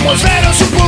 somos veros